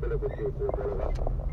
ップでご注意ください。